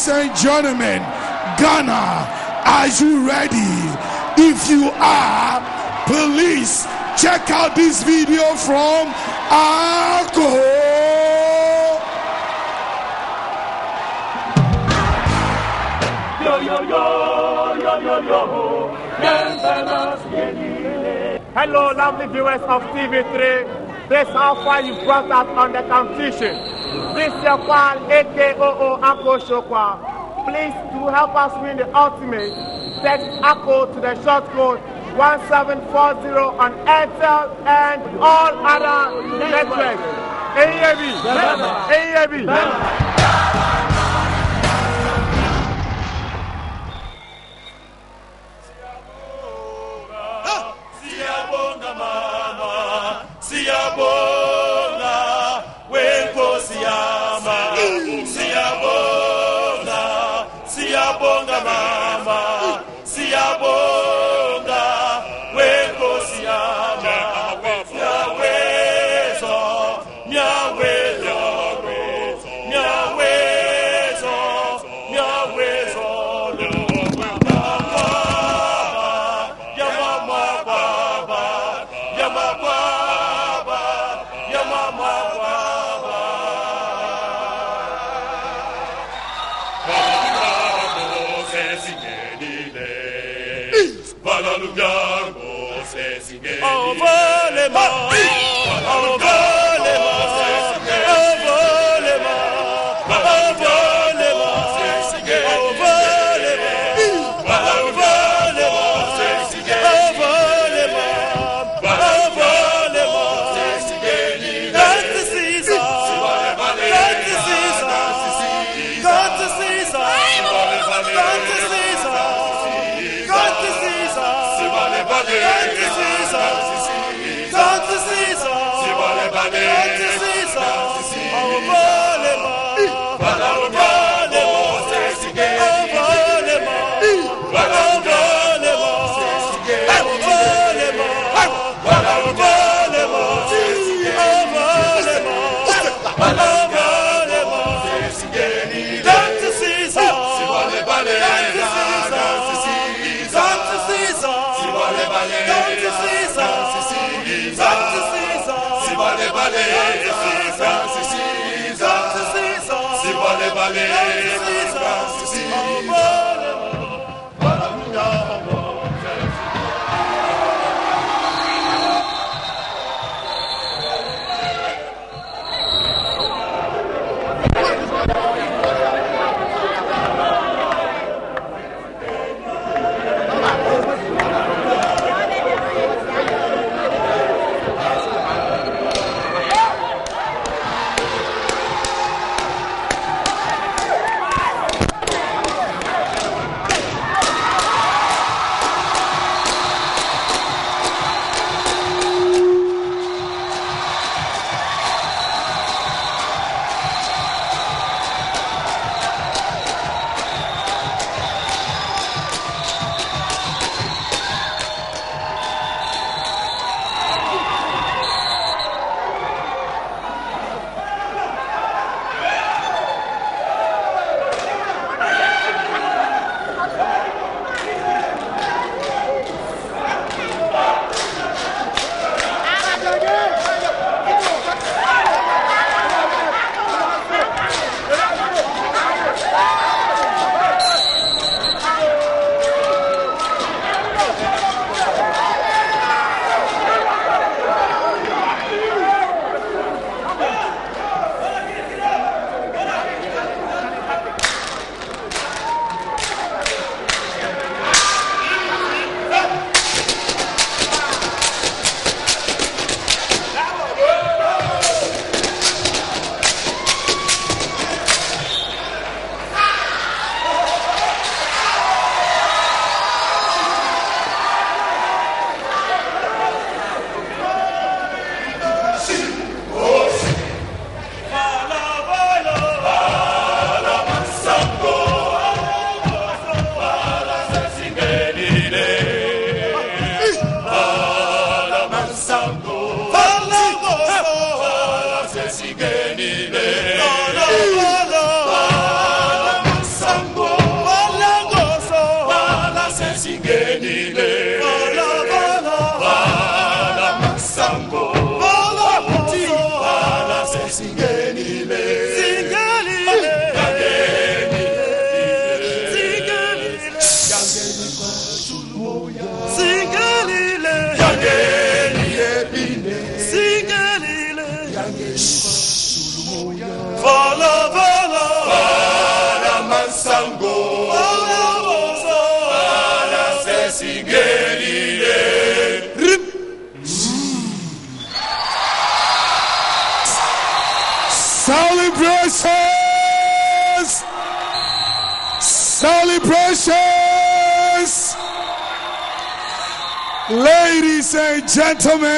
Ladies and gentlemen, Ghana, are you ready? If you are, please check out this video from yo. Hello, lovely viewers of TV3. This is how far you brought us on the competition. Your pal, AKOO Ako Shokwa. Please, to help us win the ultimate, text Akoo to the short code 1740 on Airtel and all other networks. AAB, AAB. Siyabonga siyabonga Voilà le gars, on s'est signé. bale, Narcisa, Narcisa, Narcisa, si bale. Celebrations! Celebrations! Ladies and gentlemen.